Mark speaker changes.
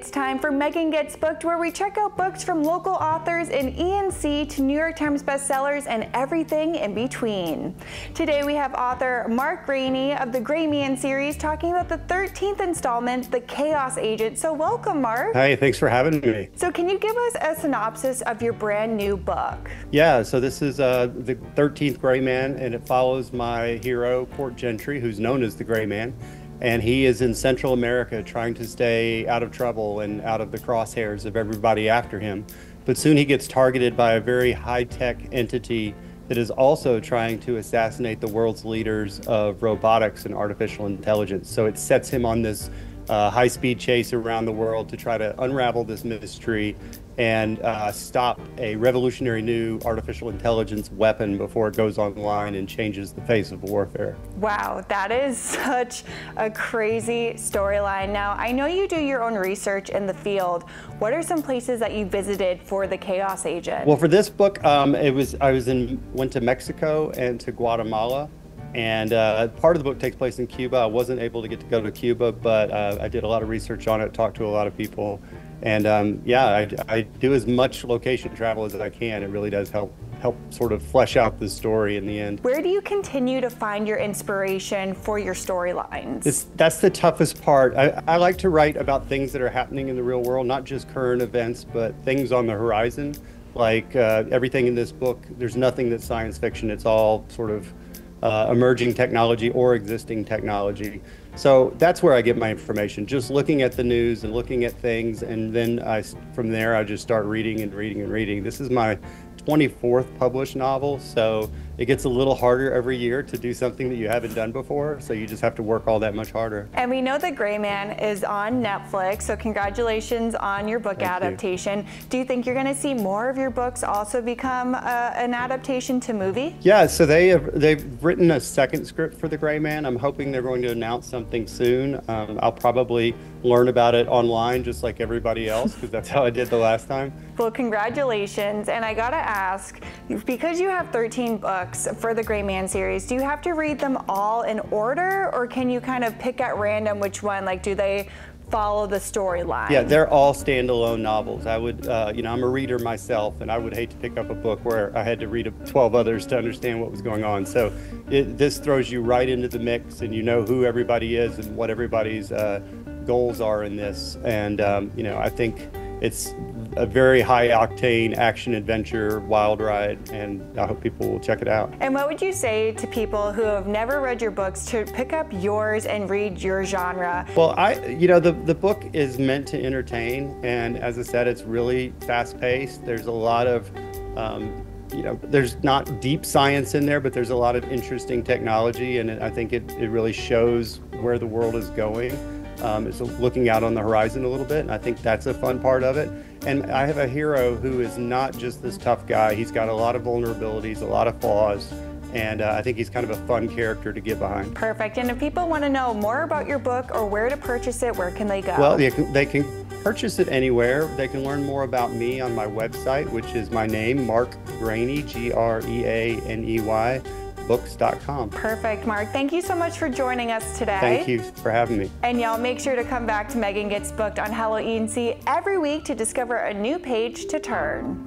Speaker 1: It's time for Meghan Gets Booked, where we check out books from local authors in ENC to New York Times bestsellers and everything in between. Today we have author Mark Greaney of the Gray Man series talking about the 13th installment, The Chaos Agent. So welcome, Mark.
Speaker 2: Hi, thanks for having me.
Speaker 1: So can you give us a synopsis of your brand new book?
Speaker 2: Yeah, so this is uh, the 13th Gray Man, and it follows my hero, Court Gentry, who's known as the Gray Man and he is in Central America trying to stay out of trouble and out of the crosshairs of everybody after him. But soon he gets targeted by a very high tech entity that is also trying to assassinate the world's leaders of robotics and artificial intelligence. So it sets him on this uh, high speed chase around the world to try to unravel this mystery and uh, stop a revolutionary new artificial intelligence weapon before it goes online and changes the face of warfare.
Speaker 1: Wow, that is such a crazy storyline. Now, I know you do your own research in the field. What are some places that you visited for the Chaos Agent?
Speaker 2: Well, for this book, um, it was I was in went to Mexico and to Guatemala. And uh, part of the book takes place in Cuba. I wasn't able to get to go to Cuba, but uh, I did a lot of research on it, talked to a lot of people, and um, yeah, I, I, do as much location travel as I can. It really does help help sort of flesh out the story in the end.
Speaker 1: Where do you continue to find your inspiration for your storylines?
Speaker 2: That's the toughest part. I, I like to write about things that are happening in the real world, not just current events, but things on the horizon. Like uh, everything in this book, there's nothing that's science fiction. It's all sort of uh, emerging technology or existing technology. So that's where I get my information, just looking at the news and looking at things. And then I, from there, I just start reading and reading and reading. This is my 24th published novel, so it gets a little harder every year to do something that you haven't done before, so you just have to work all that much harder.
Speaker 1: And we know that Gray Man is on Netflix, so congratulations on your book
Speaker 2: Thank
Speaker 1: adaptation.
Speaker 2: You.
Speaker 1: Do you think you're going to see more of your books also become uh, an adaptation to movie?
Speaker 2: Yeah, so they have they've written a second script for The Gray Man. I'm hoping they're going to announce something soon. Um, I'll probably learn about it online just like everybody else because that's how I did the last time.
Speaker 1: Well, congratulations. And I got to ask, because you have 13 books, books for the Gray Man series, do you have to read them all in order or can you kind of pick at random which one? Like, do they follow the storyline.
Speaker 2: Yeah, they're all standalone novels. I would, uh, you know, I'm a reader myself, and I would hate to pick up a book where I had to read 12 others to understand what was going on. So it, this throws you right into the mix, and you know who everybody is and what everybody's uh, goals are in this. And um, you know, I think it's a very high octane action adventure wild ride, and I hope people will check it out.
Speaker 1: And what would you say to people who have never read your books to pick up yours and read your genre?
Speaker 2: Well, I, you know, the, the book is meant to entertain, and as I said, it's really fast paced. There's a lot of um, you know, there's not deep science in there, but there's a lot of interesting technology, and I think it, it really shows where the world is going. Um, it's looking out on the horizon a little bit, and I think that's a fun part of it. And I have a hero who is not just this tough guy. He's got a lot of vulnerabilities, a lot of flaws, and uh, I think he's kind of a fun character to get behind.
Speaker 1: Perfect. And if people want to know more about your book or where to purchase it, where can they go?
Speaker 2: Well, they can, they can purchase it anywhere. They can learn more about me on my website, which is my name, Mark Greaney, G R E A N E Y books.com.
Speaker 1: Perfect, Mark. Thank you so much for joining us today.
Speaker 2: Thank you for having me.
Speaker 1: And y'all make sure to come back to Meghan Gets Booked on Hello E and C every week to discover a new page to turn.